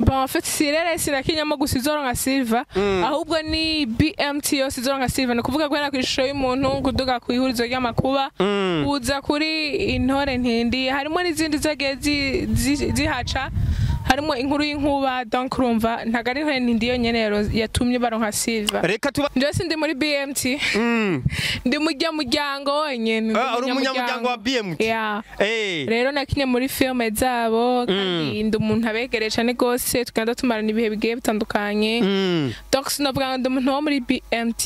Bon, en fait sireresi na kinyamo gusa izoronka silver ahubwo ni BMT yose izoronka silver ni ukuvuga guhera ku ishusho y'umuntu kuduga ku ihurizo ry'amakuba kuza kuri intore ntindi. Harimo n'izindi zagiye zi- zi- zihaca. Harimo inkuru y'inkuba donc urumva ntabwo ari ntindi yonyene rero yatumye baronka silver. Reka tuba njyewe sindi muri BMT ndi mujya muryango wenyine ndi Ah, uri umunyamuryango wa BMT. Eh. rero nakinye muri filime zabo kandi ndi umuntu abegereye cyane rwose tugenda tumarana ibihe bigiye bitandukanye. Mm. donc sinovuga ngo ndi umuntu wo muri BMT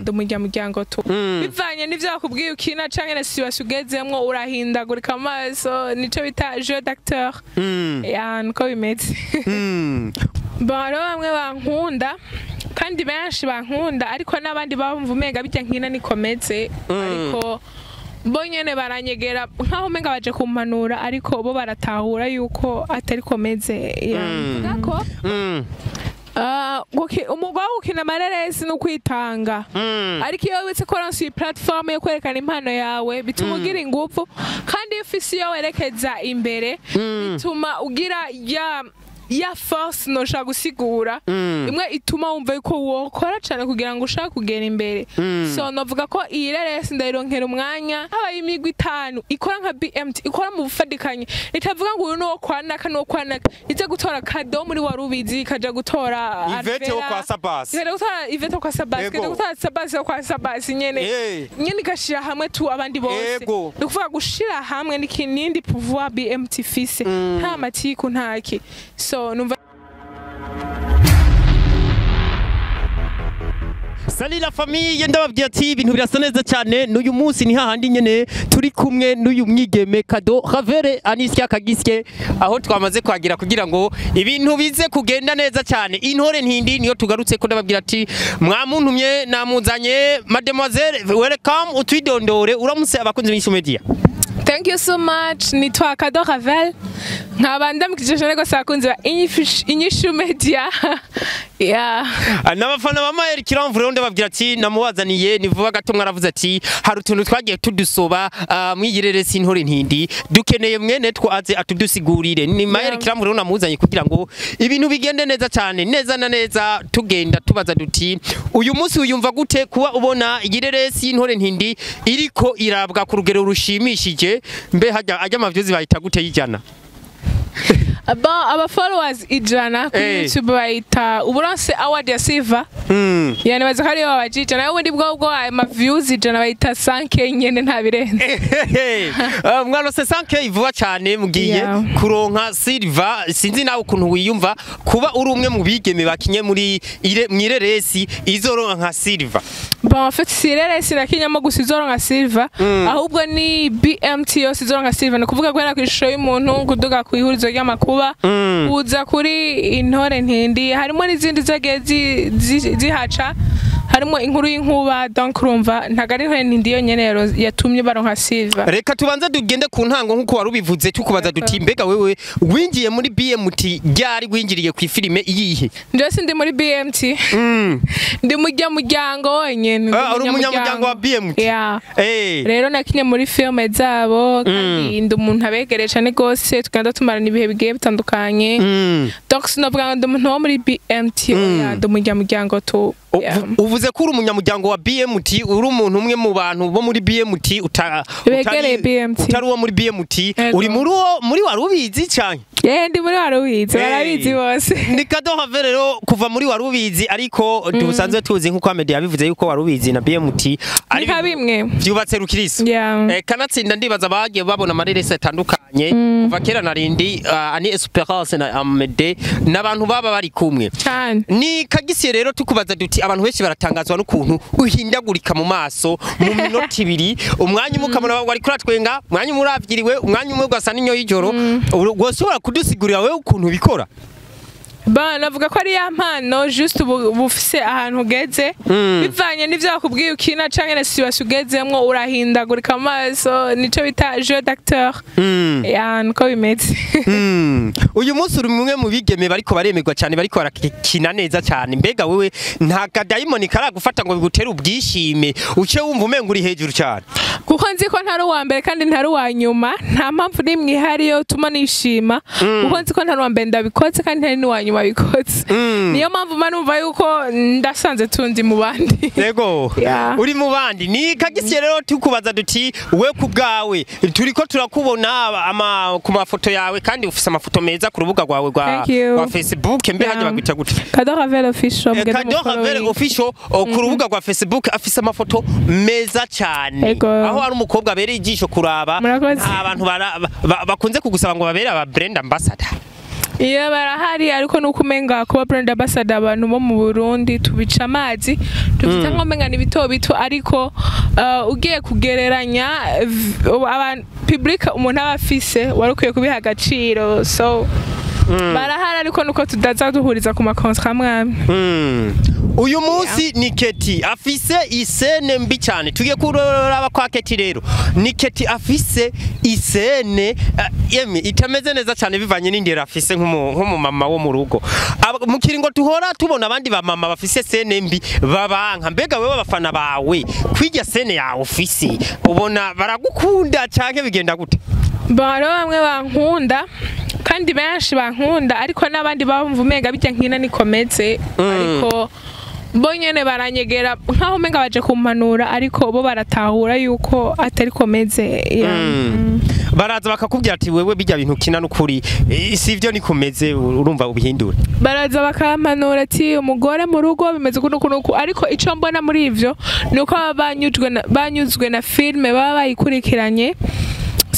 ndi umunyamuryango tu. Bivanye n'ivyo bakubwiye ukina canke na situation ugezemwo urahindagurika amaso nico bita jeu d'acteur. Mm. niko bimeze. Mm. bon hariho bamwe bankunda kandi benshi bankunda ariko n'abandi bumva umenga bijya nkina nikomeze ariko bo nyene baranyegera nkaho umenga baje kumpanura ariko bo baratahura yuko atari komeze ah, umwuga wo gukina amareresi ni ukwitanga Mm. ariko iyo wibutse ko iyi platform yo kwerekana impano yawe bituma ugira ingufu. Kandi iyo ufise iyo werekeza imbere bituma ugira ya ya force noshaka gusigura imwe ituma wumva yuko wokora cyane kugira ngo ushake kugera imbere. So novuga ko iyi reresi ndayironkera umwanya habaye imigwi itanu ikora nka BMT ikora mu bufadikanye itavuga ngo uyu ni uwo kwa naka ni uwo kwa naka. Ijya gutora kado muri warubizi ikaja gutora Ivete wo kwa Sabasi. Ikajya gutora ivete wo kwa sabasi ikajya gutora sabasi wo kwa sabasi nyene. Nyene igashira hamwe tu abandi bose. Ni ukuvuga gushira hamwe n'ikindi pouvoir BMT ifise nta matiku ntaki. So numva Sali la famille ndababwira ati ibintu birasa neza cyane. N'uyu munsi ni hahandi nyene turi kumwe n'uyu mwigeme kado Ravere Anisya Kagisye aho twamaze kwagira kugira ngo ibintu bize kugenda neza cyane. Intore ntindi niyo tugarutse ko ndababwira ati mwamuntumye namuzanye. Mademoiselle welcome utwidondore. Uramutse abakunzi b'Inshu Media. Thank you so much. Nitwa Kado Ravel. Nkaba ndamukije rwose abakunzi ba Inyishu- media. n'abafana ba Mael Kiramvure ndababwira ati namubazaniye ni vuba gato mwaravuze ati hari utuntu twagiye tudusoba ah, mwigirere sintore ntindi dukeneye mwene twaze atudusigurire. Ni Mael Yeah. Kiramvure namuzanye kugira ngo ibintu bigende neza cyane neza na neza tugenda tubaza duti uyu munsi uyumva gute kuba ubona igirere sintore ntindi iriko irabwa ku rugero rushimishije? Mbe hajya ajya amavyuzi bahita gute yijana. aba followers ijana kuri. YouTube bayita uburonse award ya silver. Yani bazi ko ariyo babajije nawe ubundi bwo bwo ama views ijana bayita 5k nyene nta birenze Uh, mwarose sanke ivuba cyane mugiye kuronka silva sinzi nawe ukuntu wiyumva kuba uri umwe mu bigeme bakinye muri ire mwireresi izoronka nka silva Bon, en fait sireresi na kinyamo gusa izoronka silver. Ahubwo ni BMT yose izoronka silver. Ni ukuvuga guhera ku ishusho y'umuntu kuduga ku ihurizo ry'amakuba kuza kuri intore ntindi harimo n'izindi zagiye zi- zi- zihaca. Harimo inkuru y'inkuba donc urumva ntabwo ari yonyene rero yatumye baronka silver. Reka tubanze tugende ku ntango nk'uko wari ubivuze tukubaza duti mbega wewe winjiye muri BMT ryari winjiriye ku ifilime iyihe? Njyewe sindi muri BMT ndi mujya muryango wenyine. Ndi Ah, uri umunyamuryango wa BMT Yeah. Eh. rero nakinye muri filime zabo kandi ndi umuntu abegereye cyane rwose tugenda tumarana ibihe bigiye bitandukanye. Mm. donc sinovuga ngo ndi umuntu wo muri BMT ndi umunyamuryango tu. Uvuze ko uri umunyamuryango wa BMT uri umuntu umwe mu bantu bo muri BMT utari- uwo muri BMT uri muri uwo muri wari ubizi cyane? Yewe ndi muri warubizi barabizi bose. Ni kado have rero kuva muri wari ubizi ariko dusanzwe tuzi nk'uko Ahmed yabivuze yuko wari ubizi na BMT ari nka bimwe byubatse rukiriso Yeah. Eh, kanatsinda ndibaza bagiye babona amareresi atandukanye. Kuva kera narindi uh, ani Esperance na Amede n'abantu baba bari kumwe. Ni kagisiye rero tukubaza duti abantu benshi baratangazwa n'ukuntu uhindagurika mu maso mu minota ibiri. Umwanya umwe ukabona wari kuratwenga umwanya umwe uravyiriwe umwanya umwe ugasa n'inyo y'ijoro. Woshobora kudusigurira wewe ukuntu bikora Ba navuga ko ari ya mpano juste ubu bufise ahantu ugeze bivanye n'ivyo bakubwiye ukina canke na situation ugezemwo urahindagurika amaso nico bita jeu d'acteur. Ya niko bimeze. Mm. uyu munsi uri umwe mu bigeme bariko baremerwa cyane bariko barakina neza cyane mbega wewe nta kadayimoni karagufata ngo bigutere ubwishime. Uce wumva umenga uri hejuru cyane kuko nzi ko ntari uwa mbere kandi ntari uwa nyuma nta mpamvu n'imwe ihari yo tuma nishima. Kuko nzi ko ntari uwa mbere ndabikoze kandi ntari n'uwa nyuma wabikoze Mm. niyo mpamvu mba numva yuko ndasanze tundi mu bandi. Yego. Uri mu bandi. Ni kagisiye rero tukubaza duti we ku bwawe turiko turakubona ama ku mafoto yawe kandi ufise amafoto meza ku rubuga rwawe rwa Facebook. Mbe hajya bagwita gute? Kado ravele official mugende Kado Ravere mufollowing. official o, ku rubuga rwa Facebook afise amafoto meza cyane aho ari umukobwa abereye ijisho kuraba Murakoze. nta bantu bara- ba- bakunze kugusaba ngo babere aba brand ambassador iyo barahari ariko nuko umenga kuba brand ambassador abantu bo mu Burundi tubica amazi dufite nko menga ni bito bito ariko uh, ugiye kugereranya abantu public umuntu aba afise wari ukwiye kubiha agaciro so barahari ariko nuko tudaza duhuriza ku makontra mwami. Mm. uyu munsi ni keti afise isene mbi cyane. Tugiye kuraba kwa keti rero. Ni keti afise isene eh, yemi itameze neza cyane bivanye n'indero afise nk'umu- nk'umumama wo mu rugo. Mu kiringo tuhora tubona abandi bamama bafise sene mbi babanka mbega wewe abafana bawe kwirya sene yawe ufise ubona baragukunda canke bigenda gute? Baro bamwe bankunda. Kandi benshi bankunda ariko n'abandi bumva umenga bijya nkina nikomeze ariko bo nyene baranyegera nkaho umenga baje kumpanura ariko bo baratahura yuko atari komeze. Yeah. Mm. baraza bakakubwira ati wewe bijya bintu kina n'ukuri. Eh, sivyo nikumeze urumva ubihindura baraza bakampanura ati umugore mu rugo bimeze uku nuku ariko ico mbona muri ivyo ni uko baba banyuzwe na filime baba bayikurikiranye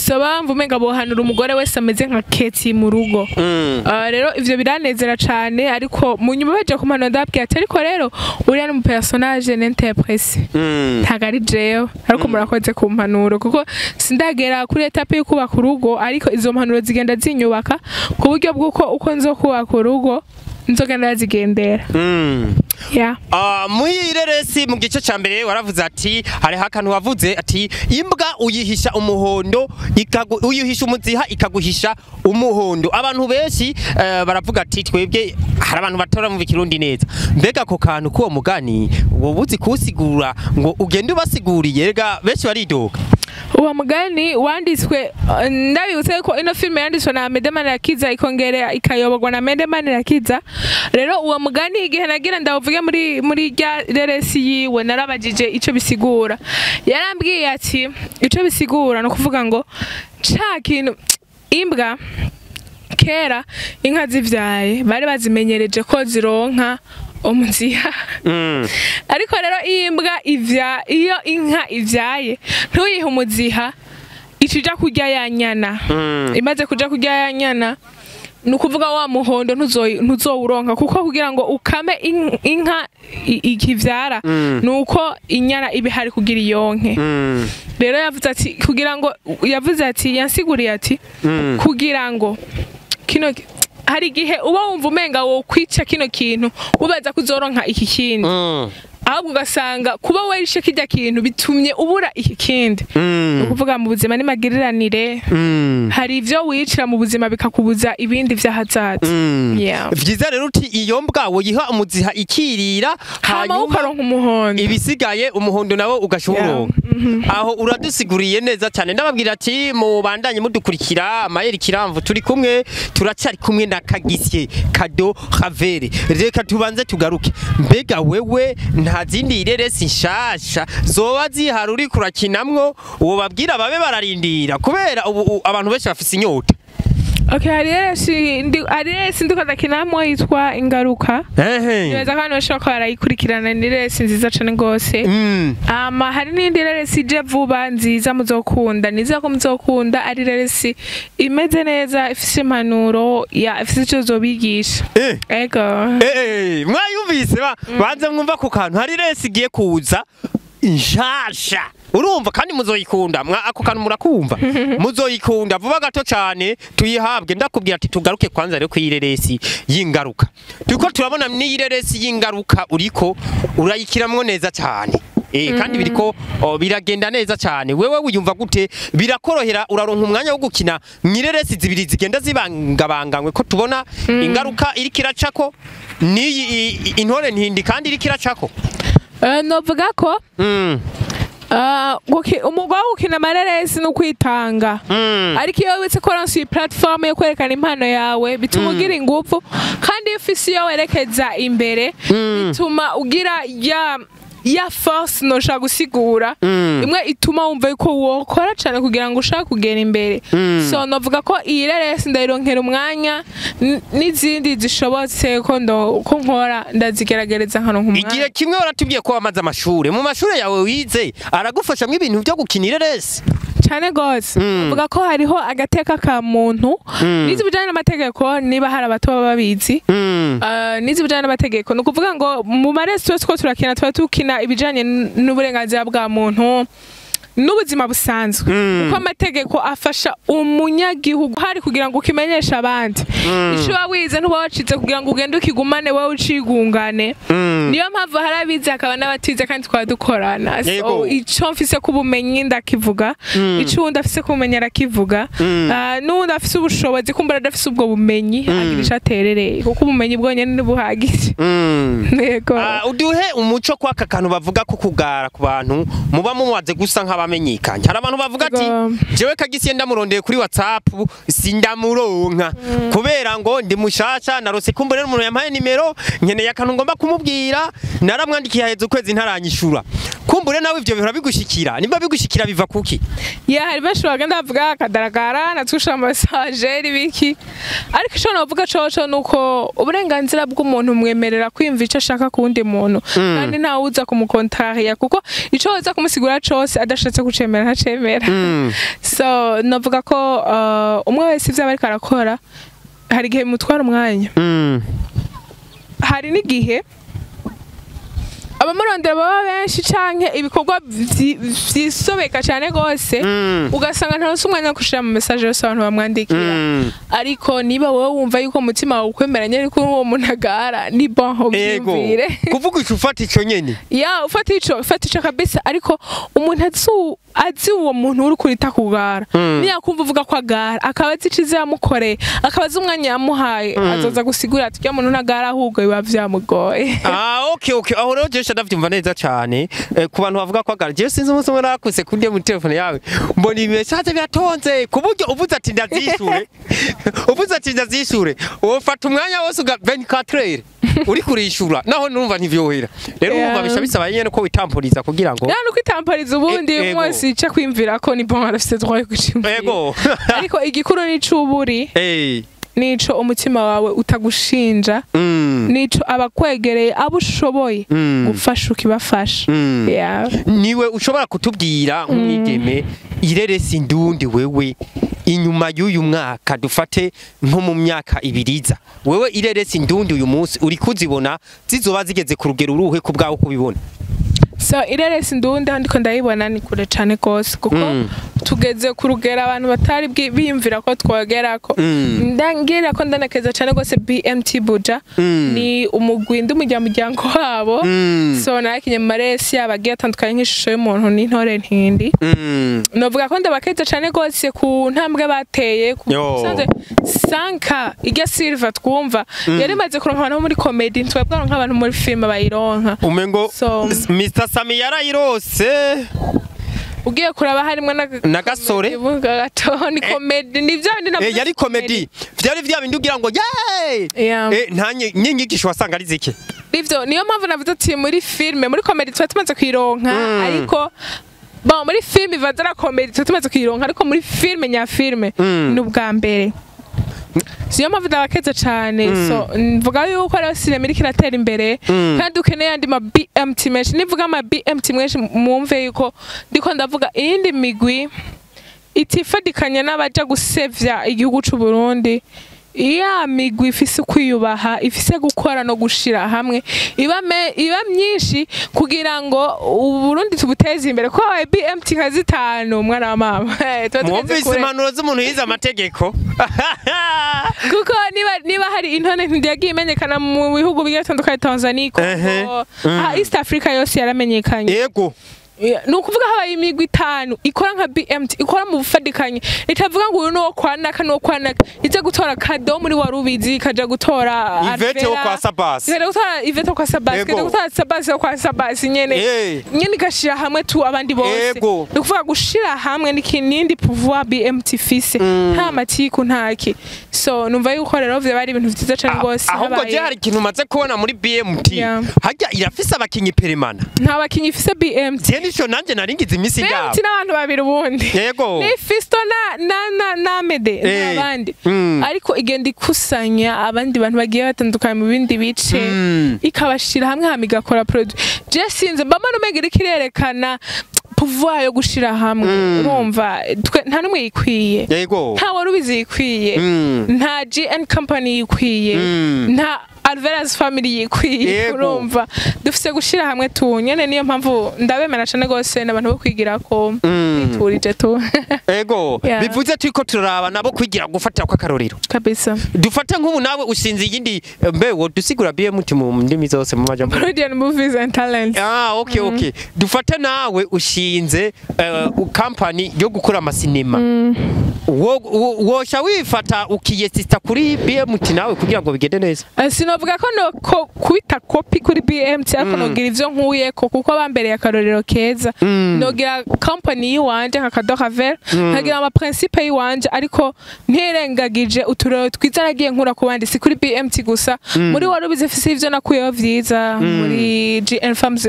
so bamva umenga bohanura umugore wese ameze nka keti mu rugo Mm. Uh, rero ivyo biranezera cane ariko mu nyuma baje kumpanura ndababwira ati ariko rero uriya ni umupersonage n'interprese Mm. ntago ari jewe ariko murakoze ku mpanuro kuko sindagera kuri etape yo kubaka urugo ariko izo mpanuro zigenda zinyubaka ku buryo bw'uko uko nzokubaka urugo nzogenda ndazigendera. Ah, muri ireresi mu gice cya mbere waravuze ati hariho akantu wavuze ati imbwa uyihisha umuhondo uyihisha umuziha ikaguhisha umuhondo. Abantu benshi eh, baravuga ati twebwe hari abantu bataramva ikirundi neza. Mbega ako kantu k'uwo mugani wowe uzi kuwusigura ngo ugende ubasiguriye? Rega benshi baridoga. Uwo mugani wanditswe uh, ndabibutse ko ino filime yanditswe na Medemani Rakiza ikongera ikayoborwa na Medemani Rakiza. Rero uwo mugani igihe nagira ndawuvuge muri muri rya reresi yiwe narabajije ico bisigura yarambwiye ati ico bisigura no kuvuga ngo ca kintu imbwa kera inka zivyaye bari bazimenyereje ko zironka umuziha Mm. ariko rero iyo imbwa ivya iyo inka ivyaye ntuyihe umuziha ica ija kurya ya nyana Mm. imaze kuja kurya ya nyana ni ukuvuga wa muhondo ntuzowuronka kuko kugira ngo ukame in- inka i- ikivyara Mm. ni uko inyana iba ihari kugira iyonke Mm. rero yavuze ati kugira ngo yavuze ati yansiguriye ati Mm. kugira ngo kino hari igihe uba wumva umenga wo kwica kino kintu ubaza kuzoronka iki kindi. Ahubwo ugasanga kuba warishe kijya kintu bitumye ubura iki kindi. Ni Mm. ukuvuga mu buzima n'imagiriranire Mm. hari ivyo wicira mu buzima bikakubuza ibindi vy'ahazaza Mm. Yeah. vyiza rero uti iyo mbwa woyiha umuziha ikirira hanyuma ibisigaye umuhondo nawo ugashobora aho uradusiguriye neza cyane. Ndababwira ati mubandanye mudukurikira amayeri kiramvu turi kumwe turacyari kumwe na kagisye kado havere reka tubanze tugaruke. Mbega wewe nta zindi ireresi zoba zihari uri kurakinamwo uwo babwira babe bararindira. Kubera abantu benshi bafise inyota. Okay hari resi ndi hari resi ndiko ndakinamo yitwa ingaruka. Ehe. Ko abantu benshi bako barayikurikirana ni resi nziza cane gose Mm. ama hari n'indi resi ije vuba nziza muzokunda nizera ko muzokunda ari resi imeze neza ifise impanuro ya ifise ico zobigisha. Eh. ego. Eh, mwayumvise ba banze mwumva ku kantu. Hari resi igiye kuza nshasha urumva kandi muzoyikunda. Mwa ako kantu murakumva. Muzoyikunda vuba gato cyane tuyihabwe. Ndakubwira ati tugaruke kwanza rero kwireresi y'ingaruka. Turiko turabona n'iyireresi y'ingaruka uriko urayikiramwo neza cyane Eh, kandi biriko oh, biragenda neza cyane wewe wiyumva gute? Birakorohera uraronka umwanya wo gukina mwireresi zibiri zigenda zibangabanganywe. Ko tubona ingaruka iriko iracako? N'iyi i- i- intore ntindi kandi iriko iracako? Eh, novuga ko Guki- umugwa wo gukina amareresi ni ukwitanga. Mm. ariko iyo witse ko waronse iyi platform yo kwerekana impano yawe bituma ugira ingufu. Kandi iyo ufise iyo werekeza imbere bituma ugira ya ya force noshaka gusigura. Imwe ituma wumva yuko wokora cyane kugira ngo ushake kugera imbere. So novuga ko iyi reresi ndayironkera umwanya n'izindi zishobotse ko nkora ndazigeragereza nkaronka igihe umwanya kimwe waratubwiye ko wamaze amashuri mu mashuri yawe wize aragufasha mu ibintu byo gukina ireresi cyane gose avuga ko hariho agateka ka muntu. Nizi bijyanye n'amategeko niba hari abato baba babizi. Uh, nizi bijyanye n'amategeko. Ni ukuvuga ngo mu maresi ko turakina tuba tukina ibijyanye n'uburenganzira bwa muntu. N'ubuzima busanzwe. Kuko amategeko afasha umunyagihugu. Hari kugira ngo ukimenyeshe abandi. Icyo uba wize ntuba wacitse kugira ngo ugende ukigumane wowe ucigungane. Niyo mpamvu hari abize hakaba n'abatize kandi twaba dukorana. Icyo mfise ku bumenyi ndakivuga. Icyo uwundi afise ku bumenyi arakivuga. Ah, n'uwundi afise ubushobozi kumbura adafise ubwo bumenyi agira icyo aterereye. Kuko ubumenyi bwonyine ntibuhagije. Ah, uduhe umuco ko aka kantu bavuga ko kugara ku bantu muba mumaze gusa nk'abamenyekanye hari abantu bavuga ati jewe kagisiye ndamurondeye kuri whatsapp sindamuronka kubera ngo ndi mushasha narose kumbure n'umuntu yampaye nimero nkeneye akantu ngomba kumubwira naramwandikiye haheze ukwezi ntaranyishura. Kumbure nawe ivyo bihora bigushikira nimba bigushikira biva kuki? Ya hari benshi bagenda bavuga akadaragara natwisha amasaje n'ibiki ariko icyo navuga coco ni uko uburenganzira bw'umuntu mwemerera kwiyumva icyo ashaka ku wundi muntu. Kandi ntawe uza kumukontariya kuko icyo uza kumusigura cose adashatse kucemera ntacemera so navuga ko uh, umwe wese ivyo aba ariko arakora hari igihe bimutwara umwanya. Hari n'igihe abamurondera baba benshi canke ibikorwa vyi- vyisobeka cane gose ugasanga ntaronse umwanya wo gushira mu message yose abantu bamwandikira. Ariko niba wowe wumva yuko umutima wawe ukwemeranya ariko uwo muntu agara ni bon ego. ubyumvire. Kuvuga ico ufata ico nyene. Ya ufata ico ufata ico kabisa. Ariko umuntu azi uwo muntu uri kurita kugara niyakumva uvuga ko agara akaba azi iciza yamukoreye akaba azi umwanya yamuhaye. Azoza gusigura ati "Urya muntu ntagara ahubwo biba vyamugoye. Ah, okay, okay. Aho rero jewe ndavyumva neza cane. Eh, ku bantu bavuga ko agara. Jewe sinzi umunsi umwe nakuse kundiye mu telefone yawe. Mbona ibimesaje biratonze ku buryo uvuze ati ndazishure. uvuze ati ndazishure. Ufata umwanya wose uga 24 heures. Uri kurishura. Naho numva ntivyohera. Rero Yeah. umva bisha bisaba nyene ko witampuriza kugira ngo rero nuko itampariza ubundi E- umwe ego. wese yica kwimvira ko ni bon arafite droit yo gucimvira Ego. ariko igikuru nico uburi Eh. Nico umutima wawe utagushinja Mm. nico abakwegereye abo ushoboye Mm. gufasha ukibafasha Mm. Niwe ushobora kutubwira nk'umwigeme ireresi ndundi wewe inyuma y'uyu mwaka dufate nko mu myaka ibiriza wewe ireresi ndundi uyu munsi uri kuzibona zizoba zigeze ku rugero uruhe ku bwawe kubibona so ireresi ndundi aho ndiko ndayibona ni kure cane gose kuko Mm. tugeze ku rugero abantu batari biyumvira ko twogerako. Mm. ndangira ko ndanakeza cane gose bmt buja. Mm. ni umugwi ndi umuryango wabo. So mu maresi yabo agiye atandukanye nk'ishusho y'umuntu n'intore ntindi novuga ko ndabakeza cane gose ku ntambwe bateye ku sanka irya silva twumva. Yari imaze kuronka abantu muri komedi ntitwebwe nk'abantu muri filime bayironka. Umengo So- Mr Sami yarayirose ugiye kuraba harimo na gasore? ni komedi ni bya bindi yari ugira ngo Yeah. eh nta n'inyigisho wasanga ari zike ivyo niyo mpamvu navuze ati muri filime muri komedi tuba tumaze kuyironka. Mm. ariko muri filime iva zara komedi tuba tumaze kuyironka. Ariko muri filime nya filime Mm. ni ubwa mbere. Siyo mpamvu ndabakeza cane so mvuga yuko rero sinema iriko iratera imbere Mm. kandi dukeneye andi ma BMT menshi. Nivuga ama BMT menshi mwumve yuko ndiko ndavuga iyindi migwi itifadikanya n'abaja gusevya igihugu c'u Burundi ya migwi ifise kwiyubaha ifise gukora no gushira hamwe. Iba myinshi kugira ngo uburundi tubuteze imbere. Ko BMT nka zitanu mwana wa mama. Mwumvise impanuro z'umuntu yize amategeko. Kuko niba hari intone ntiyagiye imenyekana mu bihugu bigiye bitandukanye Tanzania aha East Africa yose yaramenyekanye. Yego. Ni ukuvuga habaye imigwi itanu. Ikora nka bmt ikora mu bufadikanye itavuga ngo uyu ni uwo kwa naka n'uwo kwa naka. Ijya gutora kado muri warubizi ikaja gutora Ivete wo kwa Sabasi. ikaja gutora ivete wo kwa sabasi Ego. ikaja gutora sabasi wo kwa sabasi nyene. Eh. nyene igashira hamwe tu abandi bose. Ni ukuvuga gushira hamwe ni kinindi pouvoir bmt ifise nta matiku ntaki so numva yuko rero vyo bari ibintu vyiza cane rwose ahubwo je hari ikintu umaze kubona muri bmt hajya irafise abakinyi peremana nta bakinyi ifise bmt je nico nanje naringize imisi bmt yabo n'abantu babiri ubundi. Yego ni fisto na na na na mede n'abandi. Mm. ariko igenda ikusanya abandi bantu bagiye batandukanye mu bindi bice. Mm. ikabashira hamwe hama igakora produit je sinzi mba mbona umenga iriko irerekana pouvoir yo gushira hamwe. Urumva twe nta n'umwe yikwiye. Yego. Nta wari ubizi yikwiye. Nta gn company yikwiye. Nta alveras family yikwiye urumva dufise gushira hamwe tu nyene niyo mpamvu ndabemera cane gose n'abantu bo kwigirako Mm. biturije tu. Ego. Bivuze turiko turaraba nabo kwigira gufatira kw'akarorero kabisa. Dufate nk'ubu nawe ushinze iyindi mbe wodusigura bmt mu ndimi zose mu majambo. Freudian movies and talents. Ah, okay, okay. Dufate nawe ushinze uh, company yo gukora amasinema. Wo- Wosha wifata ukiyesista kuri BMT nawe kugira ngo bigende neza. Sinovuga ko no ko kubita kopi kuri BMT ariko nogira ivyo nkuyeko kuko bambereye akarorero keza. Nogira company yiwanje nka Kado Havel nkagira ama principe yiwanje ariko ntirengagije uturero twiza nagiye nkura ku bandi si kuri BMT gusa. Muri wari ubize fise ivyo nakuyeho vyiza muri GN Farms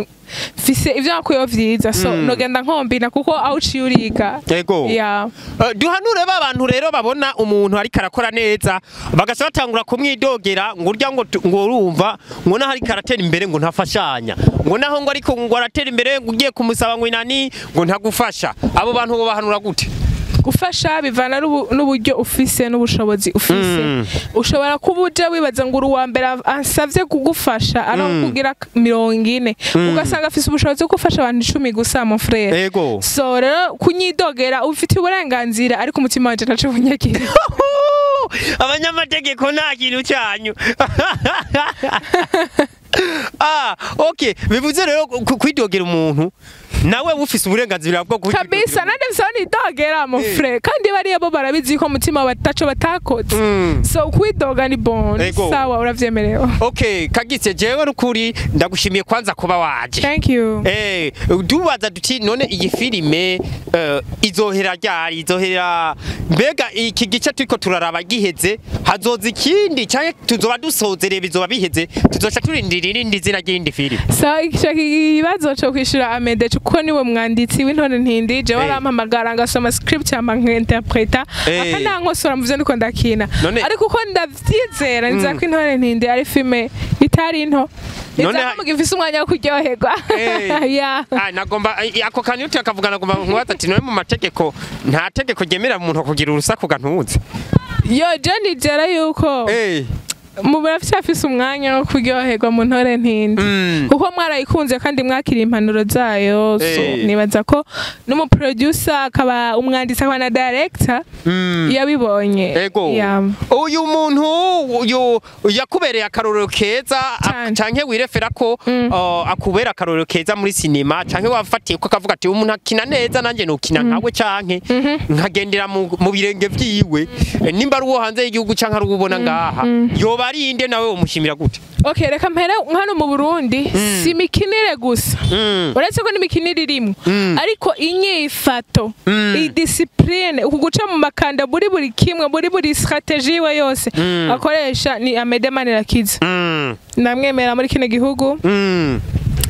fise ivyo nakuyeho vyiza so nogenda nkombina kuko aho uciye uriga Yego. Uh, duhanure ba bantu rero babona umuntu ariko arakora neza bagasa batangura kumwidogera ngo urya ngo ngo urumva ngo naho ariko aratera imbere ngo ntafashanya. Ngo naho ngo ariko ngo aratera imbere ngo ugiye kumusaba ngo inani ngo ntagufasha. Abo bantu bo bahanura gute? Gufasha bivana n'ubu- n'uburyo ufise n'ubushobozi ufise. Mm. ushobora kuba uje wibaza ngo uri uwa mbere ansavye kugufasha ari kugira mirongo ine. Ugasanga afise ubushobozi bwo gufasha abantu icumi gusa mon frere so rero kunyidogera ufitiye uburenganzira ariko umutima wanje ntaco bunyagira abanyamategeko nta kintu cyanyu. Ah okay. Bivuze rero kwidogera umuntu nawe ufise uburenganzira bwo kwidogera kabisa nande bisaba nidogera mon Eh. frere kandi bariya bo barabizi ko umutima bataco batakoze. Mm. so kwidoga ni bon. Sawa uravyemerewe. Okay kagise jewe n'ukuri ndagushimiye kwanza kuba waje. Thank you. Eh, dubaza duti none iyi filime eh, izohera ryari? Izohera mbega iki gice turiko turaraba giheze? Hazoza ikindi? Canke tuzoba dusozereye bizoba biheze? Tuzoca turindira irindi zina ry'indi filime. So ico kibazo co kwishura amede kuko ni we mwanditsi w'intore ntindi. Jewe Eh. arampamagara ngasoma script yama nkinterpreta akanankosora mu vyo ndiko ndakina. Ariko uko ndavyizera nza ko intore ntindi ari filme itari nto. None mugifise umwanya wo kuryoherwa. Nagomba ako kantu tukavuga nagomba nkubaza ati none mu mategeko nta tegeko ryemera umuntu kugira urusaku gantuze yo je nizera yuko. Eh mu baracyafise umwanya wo kuryoherwa mu ntore ntindi mm. kuko mwarayikunze kandi mwakiriye impanuro zayo Eh. nibaza ko n'umuproducer akaba umwanditsi akaba na director Mm. yabibonye. Uyu muntu yakubereye akarorero keza canke wirefera ko Mm. akubera akarorero keza muri sinema canke wafatiye ko akavuga ati umuntu akina neza nanjye nukina nkawe canke? Nkagendera mu birenge vyiwe. Eh, nimba ari uwo hanze y'igihugu canke ari uwo ubona ngaha. Yoba ari inde nawe umushimira gute okay reka mpere hano mu burundi si imikinire gusa Mm. uretse ko n'imikinire irimwo Mm. ariko inyifato Mm. idisipurine uku guca mu makanda muri buri kimwe muri buri strategie yiwe yose Mm. akoresha ni amede manirakiza Mm. ndamwemera muri kino gihugu Mm.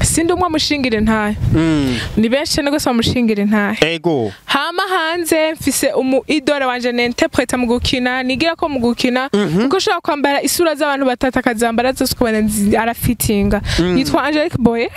Sindi umwe amushingire ntayo Mm. ni benshi cyane gusa bamushingire ntayo ego. Hama hanze mfise umu idole wanje ninterpreta mu gukina. Nigira ko mu gukina kuko ushobora kwambara isura z'abantu batatu akazambara zose ukabona arafitinga yitwa Angelique Boye.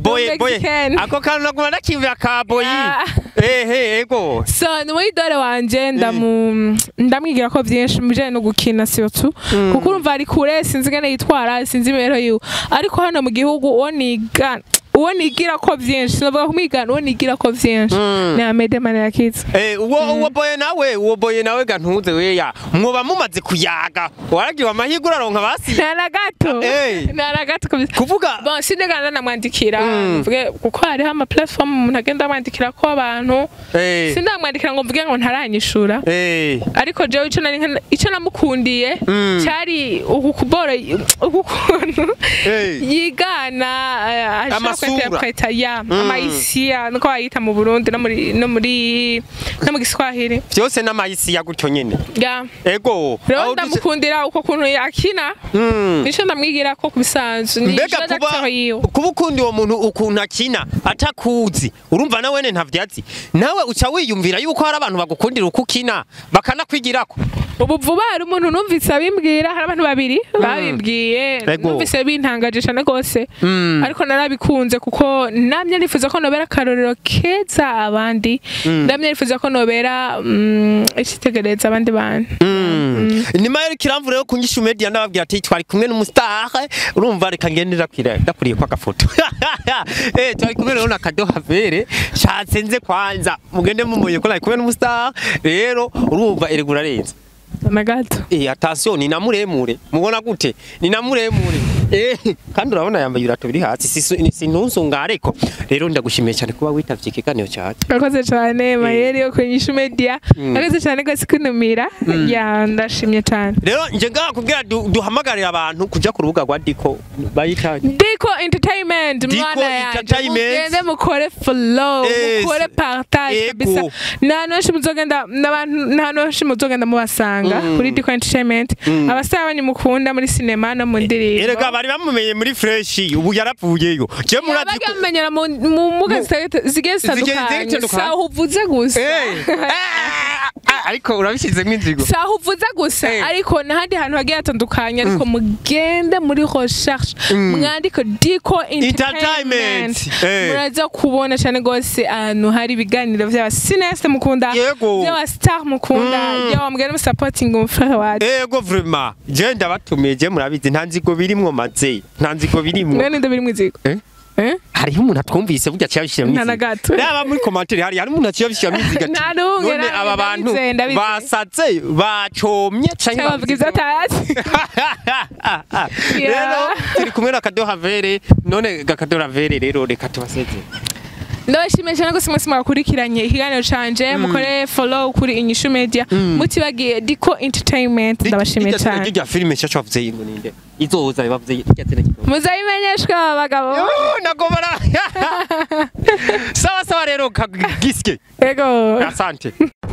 Boye boye Mexican. ako kantu naguma nakimvira ka boyi Ah. ehe ego so ni we idole wanje ndamu ndamwigira ko byinshi mu bijyanye no gukina surtout kuko urumva ari kure sinzi ingene yitwara sinzi imibereho yiwe. Ariko hano mu gihugu uwo niga uwo nigira ko vyinshi sinovuga kumwigana uwo nigira ko vyinshi ni Amede Manirakiza Eh, uwo uwo boye nawe uwo boye nawe gantuze weya. Mwoba mumaze kuyaga. Waragiwe amahirwe uraronka basi? Nta na gato. Eh. nta na gato kuvuga bon sinigana namwandikira. Mm. kuko hariho ama platform umuntu agenda amwandikira ko abantu. Eh. Sindamwandikira ngo mvuge ngo ntaranyishura. Ariko jewe ico nari ico namukundiye Mm. cyari uku kubora uku kuntu Eh. yigana ashaka Amasura. kwinterpreta ya amayisiya niko bayita mu Burundi no muri no muri no mu Giswahili vyose n'amayisi ya. Gutyo nyene ya ego rero ndamukundira uko kuntu yakina Mm. nico ndamwigira ko kubisanzwe ni mbega kuba ukunda uwo muntu ukuntu akina atakuzi urumva na wene ntavyazi nawe uca wiyumvira yuko hari abantu bagukundira uko ukina bakanakwigirako ubu vuba hari umuntu numvise abimbwira hari abantu babiri babimbwiye Ego. numvise bintangaje cyane rwose. Mm. ariko narabikunze kuko namye nifuza ko nobera akarorero keza abandi namye nifuza ko nobera mm, icitegereza abandi bantu. Nyuma yo kiramvu rero ku nyishu media ndababwira ati twari kumwe n'umustar urumva reka ngende ndakwira ndakuriye kwa gafoto eh twari kumwe rero na Kado Havere shatse nze kwanza mugende mumuye ko nari kumwe n'umustar rero urumva eregura renze na gato eh attention ni namuremure mubona gute? Ni namuremure kandi urabona yambaye ibirato biri hasi. Si sintunzunga ariko rero ndagushimiye cyane kuba witavye ikiganiro cyacu urakoze cyane mayeri yo kunyisha media urakoze cyane rwose kunumira. Ya ndashimye cyane. Rero nje ngaha kubwira du- duhamagarira abantu kuja ku rubuga rwa Diko bayitaje Diko Entertainment mwana Entertainment. mugende mukore follow Eh, mukore partage kabisa. N'ahantu henshi muzogenda n'abantu n'ahantu henshi muzogenda mubasanga kuri Diko Entertainment. Abasaba banyu mukunda muri sinema no mu ndirimbo. Bari bamumenye muri fresh ubu yaravuyeyo je murazi ko bagamenyera mu mu mbuga zita- zigiye zitandukanye. saho uvuze gusa. Eh, ah, ah, ariko urabishizemo inzigo. Saho uvuze gusa Eh. ariko n'ahandi hantu hagiye hatandukanye ariko mugende muri recherche. Mwandike Diko Entertainment. Eh. muraza kubona cyane rwose ahantu hari ibiganiro by'abasineste mukunda Yego. by'abastar mukunda by'aba mugende musapotinga umufasha wacu ego vrema je ndabatumiye je murabizi. Nta nzigo birimwo maze nta nzigo birimwo mwene ndo biri mwiziko Eh? eh hariho umuntu atwumvise burya cyabishyiramo Nta na gato. yaba muri komantere hari hari umuntu akiyabishyiramo inziga ati, Nta n'umwe, none nta aba n'umwe, bantu ndabizi, ndabizi. basatse bacomye canke cyangwa bavuga ibyo atazi rero Yeah. turi kumwe na Kado Havere none Kado Havere rero reka tubasezere ndabashimiye cyane rwose mwese mwakurikiranye. Ikiganiro canje mukore follow kuri inyishu media. Mutibagiye Diko Entertainment. Ndabashimiye cyane. rya filime nshasha wavuze yingo ninde izoza zina kidogo muzabimenyeshwa abagabo. Nagobara sawa sawa rero kagisike ego. Asante.